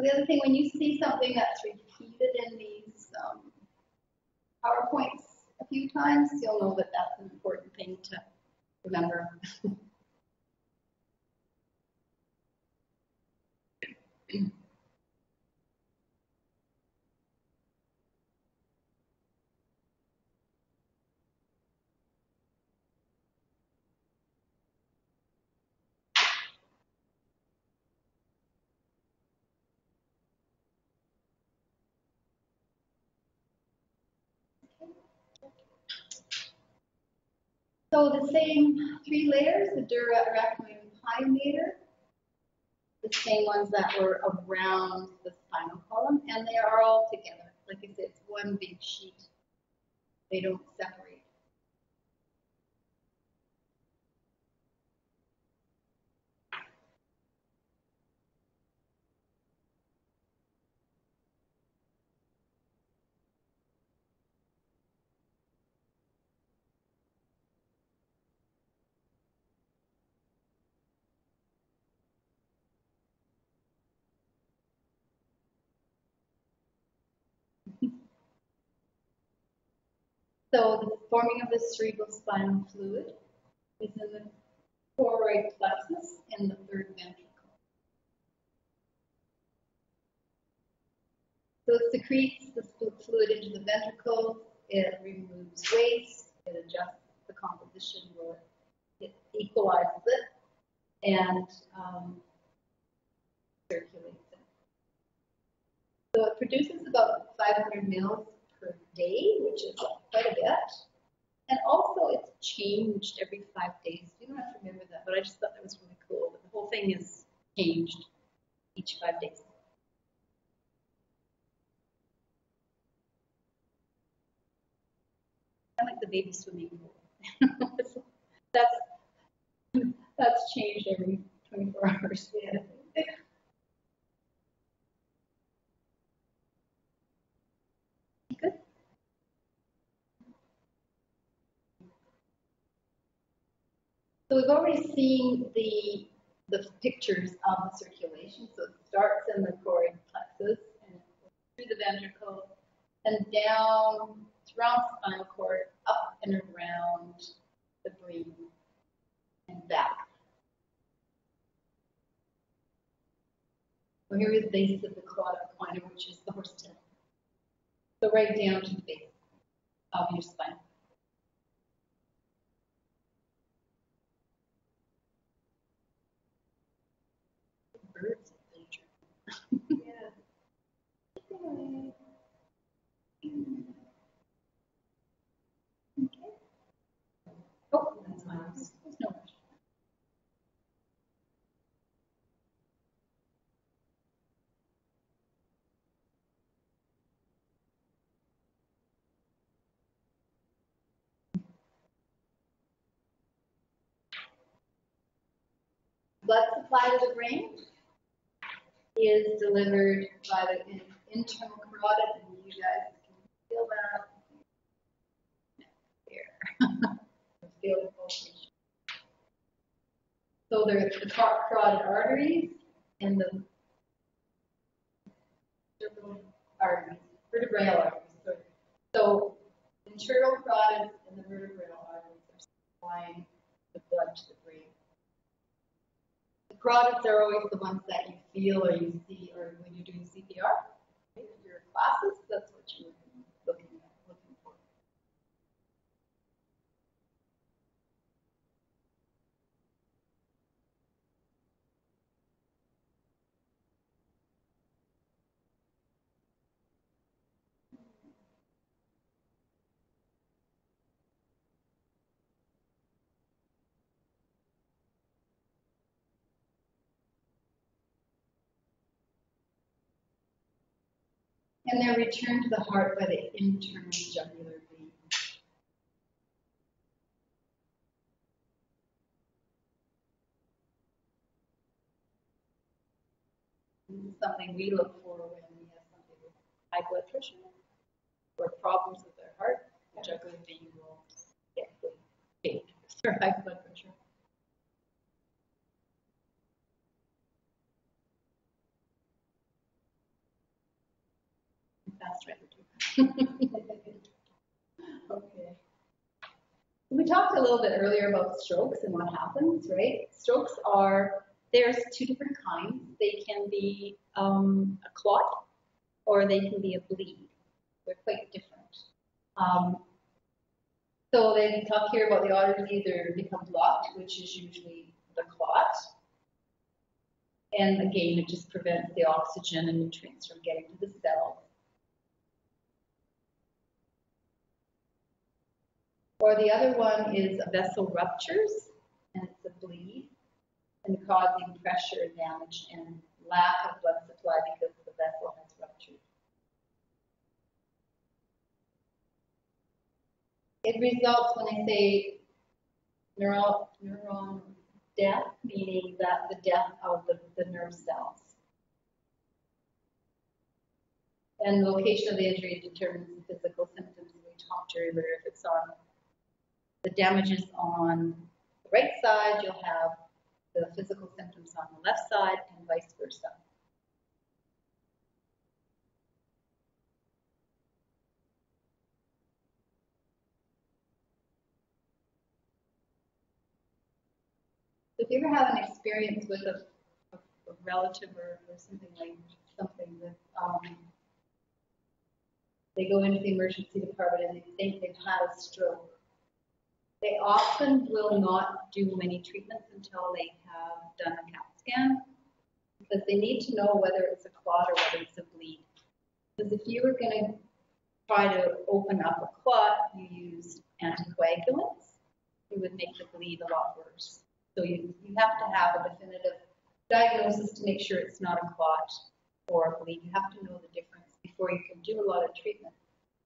So the other thing, when you see something that's repeated in these um, PowerPoints a few times, you'll know that that's an important thing to remember. So the same three layers, the dura arachnoid pia mater, the same ones that were around the spinal column, and they are all together. Like I said, it's one big sheet. They don't separate. So the forming of the cerebrospinal fluid is in the choroid plexus in the third ventricle. So it secretes the fluid into the ventricle, it removes waste, it adjusts the composition where it equalizes it, and um, circulates it. So it produces about 500 mils day, which is quite a bit. And also, it's changed every five days. You don't have to remember that, but I just thought that was really cool. That the whole thing is changed each five days. I like the baby swimming pool. that's that's changed every 24 hours. Yeah. So we've already seen the, the pictures of the circulation. So it starts in the choroid plexus and through the ventricle and down throughout the spinal cord, up and around the brain and back. So here is the base of the equina, which is the horse tail. So right down to the base of your spine. birds yeah. Okay. Blood supply to the brain is delivered by the internal carotid, and you guys can feel that here. feel the pulsation. So there's the carotid arteries and the arteries, vertebral arteries. So, so internal carotid and the vertebral arteries are supplying the blood to the brain carotids are always the ones that you feel or you see or when you're doing CPR. Your classes, that's and they're returned to the heart by the internal jugular vein. This is something we look for when we have somebody with high blood pressure or problems with their heart. The jugular vein will get big for high blood pressure. Rather do. okay. We talked a little bit earlier about strokes and what happens, right? Strokes are, there's two different kinds. They can be um, a clot or they can be a bleed. They're quite different. Um, so they talk here about the arteries either become blocked, which is usually the clot, and again, it just prevents the oxygen and nutrients from getting to the cell. Or the other one is a vessel ruptures, and it's a bleed, and causing pressure damage and lack of blood supply because the vessel has ruptured. It results when I say neural, neuron death, meaning that the death of the, the nerve cells. And location of the injury determines the physical symptoms we talked earlier. If it's on the damages on the right side, you'll have the physical symptoms on the left side and vice versa. So if you ever have an experience with a, a, a relative or, or, something like something that um, they go into the emergency department and they think they've had a stroke, they often will not do many treatments until they have done a CAT scan because they need to know whether it's a clot or whether it's a bleed. Because if you were going to try to open up a clot, you used anticoagulants, it would make the bleed a lot worse. So you, you have to have a definitive diagnosis to make sure it's not a clot or a bleed. You have to know the difference before you can do a lot of treatment.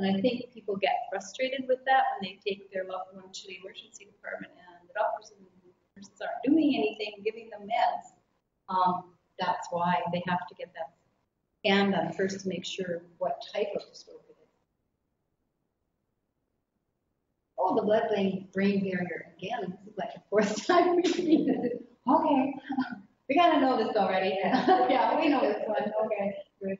And I think people get frustrated with that when they take their loved one to the emergency department and the doctors and nurses aren't doing anything, giving them meds. Um, that's why they have to get that scan done first to make sure what type of stroke it is. Oh, the blood brain barrier again. This is like the fourth time we've seen it. Okay, we gotta know this already. yeah, we know this one. Okay, good.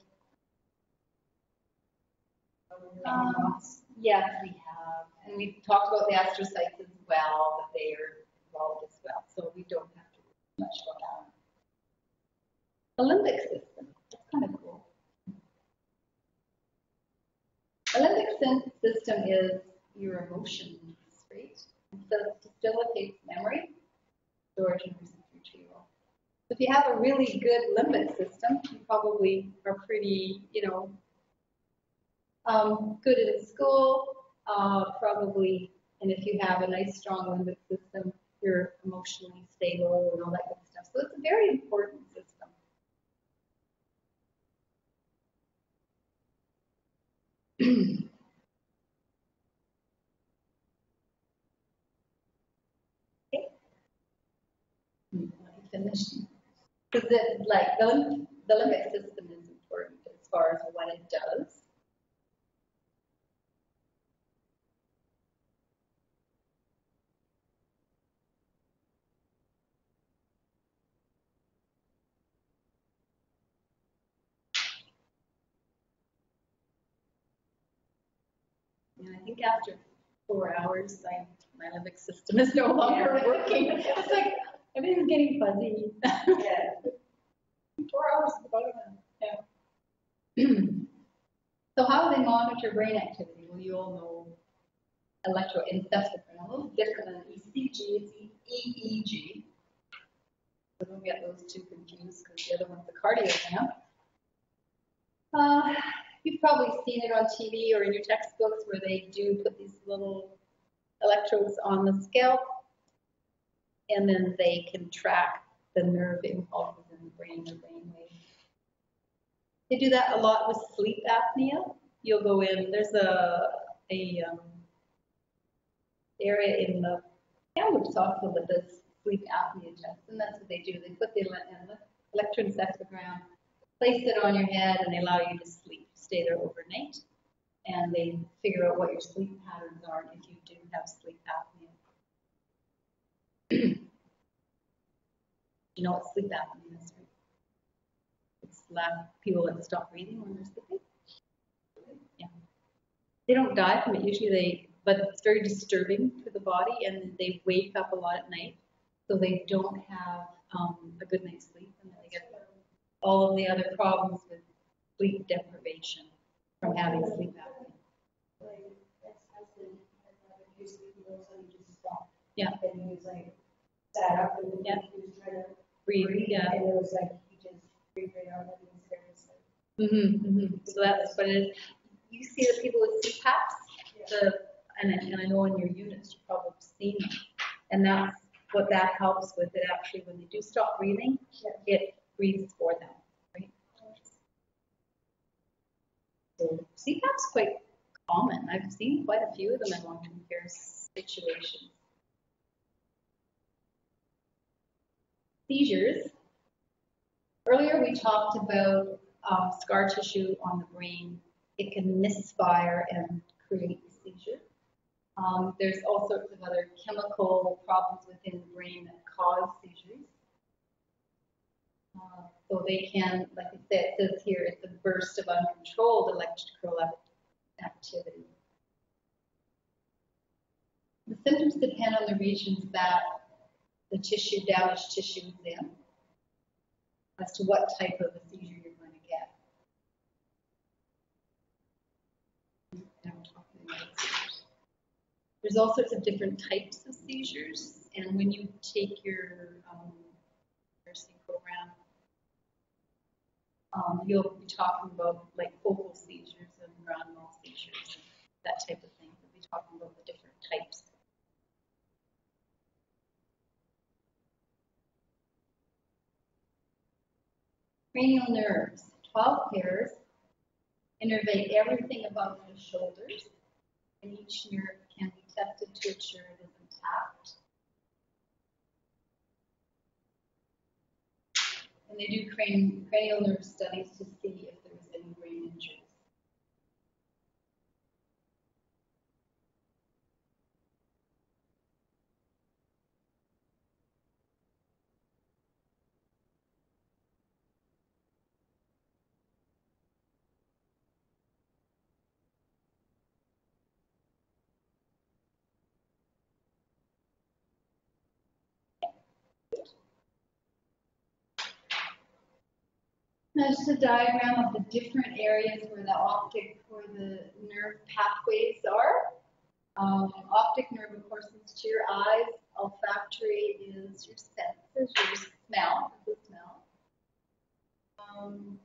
Um, yes, we have. And we've talked about the astrocytes as well, that they are involved as well. So we don't have to do much about that. The limbic system. That's kind of cool. A limbic system is your emotions, right? So it facilitates memory, storage, and retrieval. So if you have a really good limbic system, you probably are pretty, you know, um, good in school, uh, probably, and if you have a nice strong limbic system, you're emotionally stable and all that good stuff. So it's a very important system. okay. Me finish. Because like the, the limbic system is important as far as what it does. And I think after four hours, I, my limbic system is no longer yeah. working. It's like everything's getting fuzzy. yeah. Four hours is about enough. Yeah. so how do they monitor brain activity? Well, you all know electroencephalography. A little different than ECG. It's EEG. So don't get those two confused because the other one's a cardiogram. Uh, You've probably seen it on TV or in your textbooks where they do put these little electrodes on the scalp and then they can track the nerve impulses in the brain or brain waves. They do that a lot with sleep apnea. You'll go in, there's a, a um, area in the Cambridge hospital that does sleep apnea tests, and that's what they do. They put the electroencephalogram, place it on your head, and they allow you to sleep stay there overnight and they figure out what your sleep patterns are if you do have sleep apnea. you know what sleep apnea is, right? It's people that stop breathing when they're sleeping. Yeah. they don't die from it. Usually they, but it's very disturbing to the body and they wake up a lot at night. So they don't have um, a good night's sleep and they get all of the other problems with sleep deprivation from having sleep apnea. like ex-husband had another case of he goes and he just stopped. Yeah. And he was like, sat up and Yeah. he was trying to Breathe, breathe, yeah. and it was like, he just breathed right out and he was asleep. Mm-hmm, mm-hmm. So that's what it is. You see the people with CPAPs, the, and, I- and I know in your units, you've probably seen them. And that's what that helps with, it actually, when they do stop breathing, it breathes for them, right? So CPAP's quite common. I've seen quite a few of them in long-term care situations. Seizures. Earlier, we talked about um, scar tissue on the brain. It can misfire and create a seizure. Um, there's all sorts of other chemical problems within the brain that cause so they can, like I said, it says here, it's a burst of uncontrolled electrical activity. The symptoms depend on the regions that the tissue, damaged tissue is in, as to what type of a seizure you're going to get. There's all sorts of different types of seizures, and when you take your um, nursing program, um, you'll be talking about like focal seizures and grand mal seizures, and that type of thing. We'll be talking about the different types. Cranial nerves, 12 pairs, innervate everything above the shoulders, and each nerve can be tested to ensure it is intact. And they do cranial nerve studies to see if there is any brain injuries. Now, just a diagram of the different areas where the optic, where the nerve pathways are. Um, optic nerve, of course, is to your eyes. Olfactory is your senses, your smell, the smell. Um,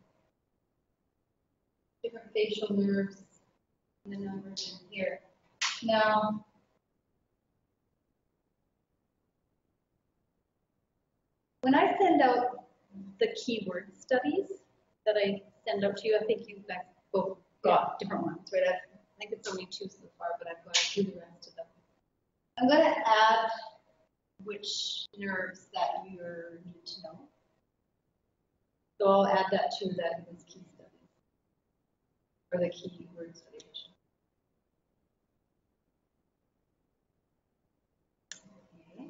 different facial nerves, and the numbers in here. Now, when I send out the keyword studies that I send out to you. I think you guys both got different ones, right? I've, I think it's only two so far, but I've got to do the rest of them. I'm going to add which nerves that you need to know. So I'll add that to that this key study or the keyword study. Okay.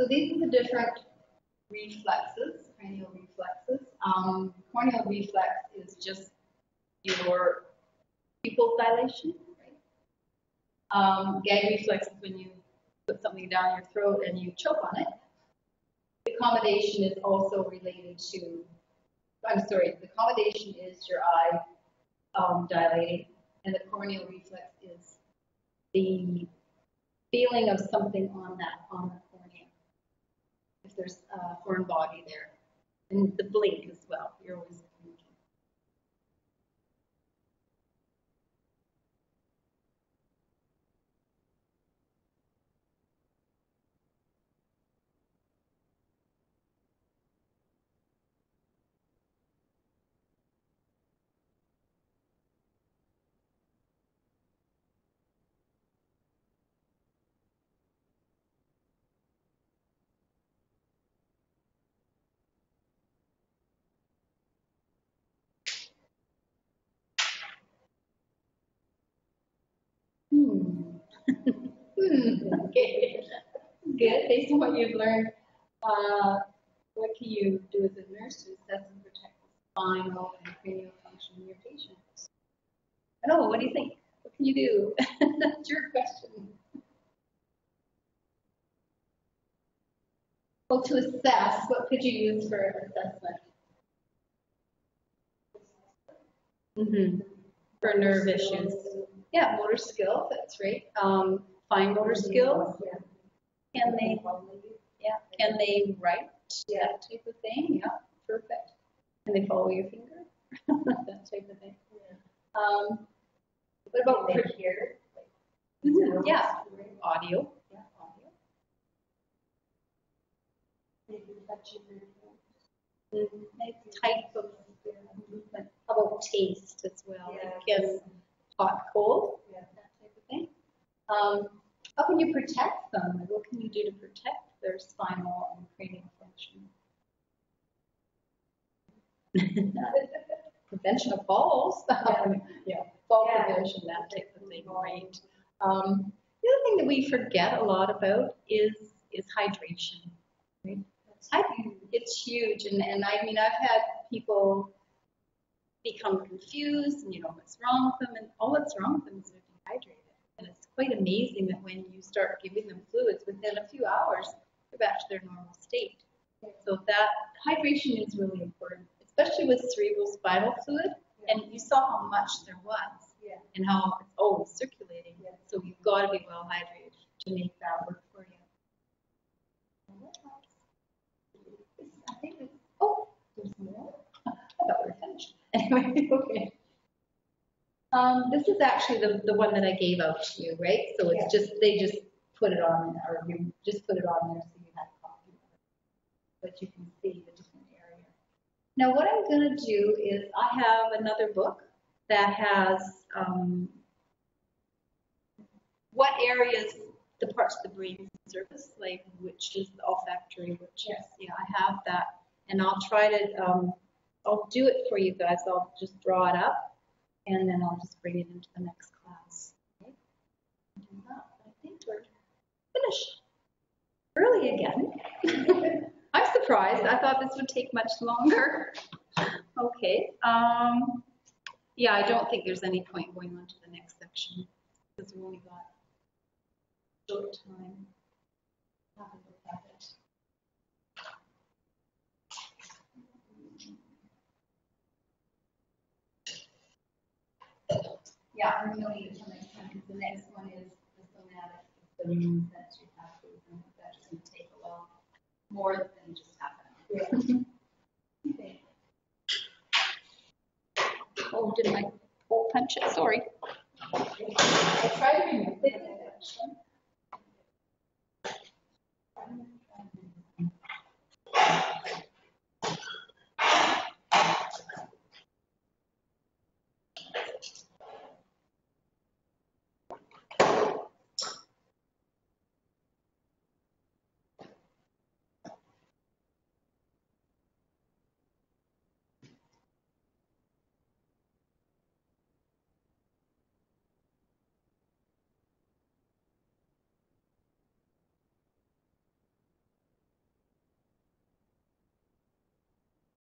So these are the different reflexes, cranial reflexes. Um, corneal reflex is just your pupil dilation, right? Um, gag reflex is when you put something down your throat and you choke on it. The accommodation is also related to, I'm sorry, the accommodation is your eye um, dilating, and the corneal reflex is the feeling of something on that, on there's a foreign body there. And the blink as well, you're always Hmm. hmm. Okay. Good. Based on what you've learned, uh, what can you do as a nurse to assess and protect the spinal and cranial function in your patients? Know, what do you think? What can you do? That's your question. Well, to assess, what could you use for assessment? Mm-hmm. For nerve issues. Yeah, motor skills, that's right. Um, fine motor skills, can they, yeah, can they write? That type of thing, yeah, perfect. Can they follow your finger? That type of thing. Um, what about, They per- hear. Mhm, yeah, audio, yeah, audio. Maybe touching their Mm, Nice type of movement. How about taste as well? Yeah. Like Can hot, cold, Yeah. that type of thing. Um, how can you protect them? Like, What can you do to protect their spinal and cranial function? Prevention of falls. Yeah, fall Yeah. prevention, that type of thing, right? Um, the other thing that we forget a lot about is, is hydration, right? I it's huge, and, and I mean, I've had people become confused, and you know what's wrong with them, and all that's wrong with them is they're dehydrated. And it's quite amazing that when you start giving them fluids, within a few hours, they're back to their normal state. So that hydration is really important, especially with cerebral spinal fluid. And you saw how much there was and how it's always circulating. So you've got to be well hydrated to make that work for you. And what else? I think it's, oh, there's more. I thought we were finished. Anyway, okay. Um, this is actually the, the one that I gave out to you, right? So it's just, they just put it on, or you just put it on there so you have a copy of it. But you can see the different area. Now, what I'm gonna do is, I have another book that has, um, what areas, the parts of the brain surface, like which is the olfactory, which is, yeah, I have that. And I'll try to, um, I'll do it for you guys. I'll just draw it up and then I'll just bring it into the next class. Okay? I think we're finished. Early again. I'm surprised. I thought this would take much longer. Okay. Um, yeah, I don't think there's any point going on to the next section because we've only got short time. Have a look at it. Yeah, I'm gonna leave it till next time because the next one is the somatic systems that you have to, and that's gonna take a while, more than just half an hour. Okay. Oh, did my hole punch it? Sorry. I tried to remove it.